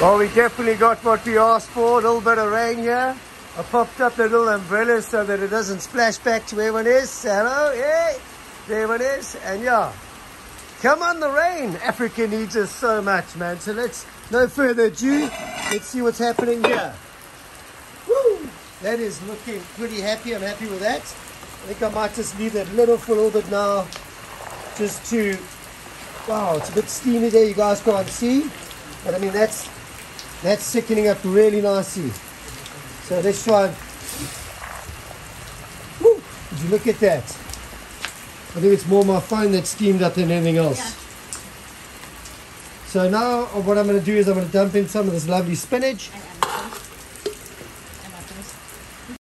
Well, we definitely got what we asked for. A little bit of rain here. I popped up the little umbrella so that it doesn't splash back to where one is. Hello, yeah, there one is. And yeah, come on the rain. Africa needs us so much, man. So let's, no further ado, let's see what's happening here. Woo! That is looking pretty happy. I'm happy with that. I think I might just leave that little for a little bit now. Just to, wow, it's a bit steamy there. You guys can't see. But I mean, that's that's sickening up really nicely. So let's try. Woo, did you look at that? I think it's more my phone that's steamed up than anything else. Yeah. So now what I'm going to do is I'm going to dump in some of this lovely spinach.